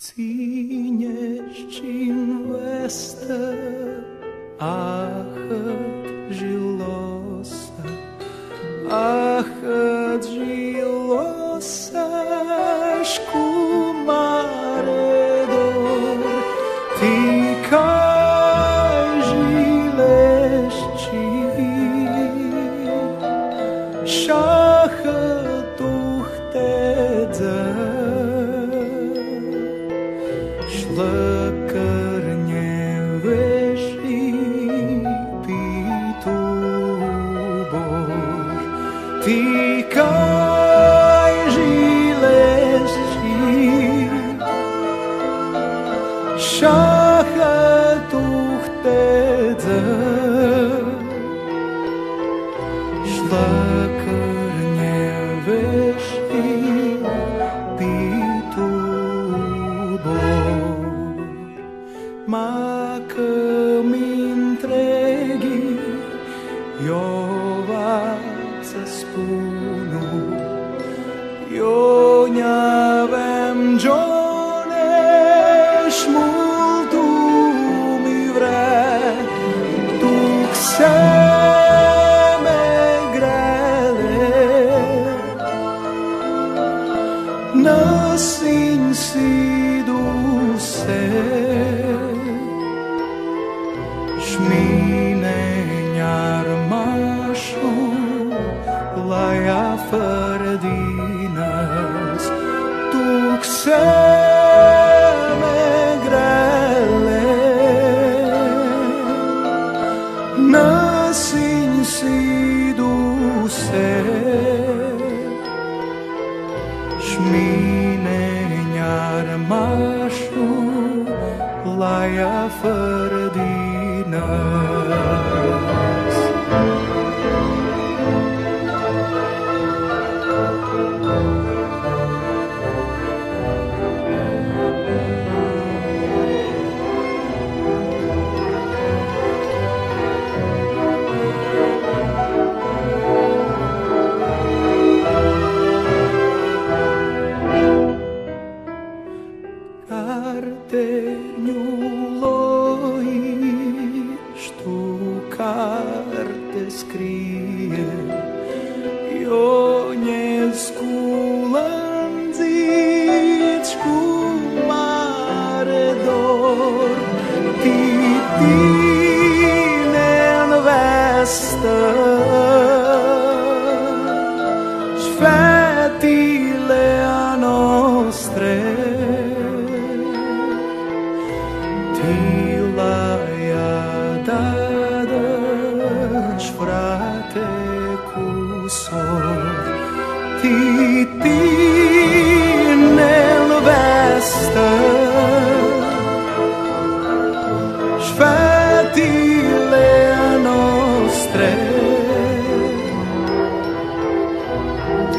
Ține-și în vestă ahăt jilosă, ahăt jilosă și cu mare dor. Tica jilești și ahăt uhtedă, i pitu bor, ti kaj zhilesh qi, shahët uhtedze, Shlëkër njevesh ma che mi entreghi io vas spuno io ne avem gioia laia a Faradinas, Tu xeme grele, nasin si duse, shmine njar mashu laia a Faradinas. fine veste sfetile a nostre ti l'hai data frate cusor ti ti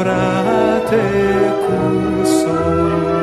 frate cu sor